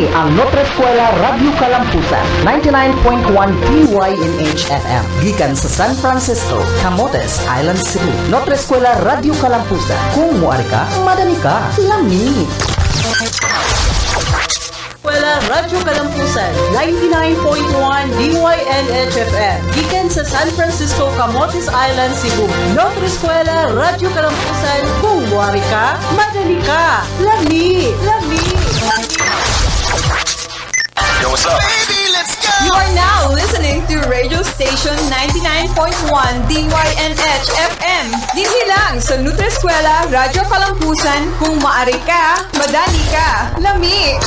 Kami ang Notre Escuela Radio Kalampusan, 99.1 DYNH FM. Gikan sa San Francisco, Camotes, Island Cebu. Notre Escuela Radio Kalampusan. Kung muari ka, madani ka. Lami. Eskwela Radyo Kalampusan, 99.1 DYNH FM. Gikan sa San Francisco, Camotes Island, Cebu. Notre Eskwela Radyo Kalampusan, kung buwari ka, madali ka. Lami, Yo, what's up? You are now listening to radio station 99.1 DYNH FM. Dinhi lang sa Nutreskwela Radyo Kalampusan. Kung maari ka, madali ka, lami.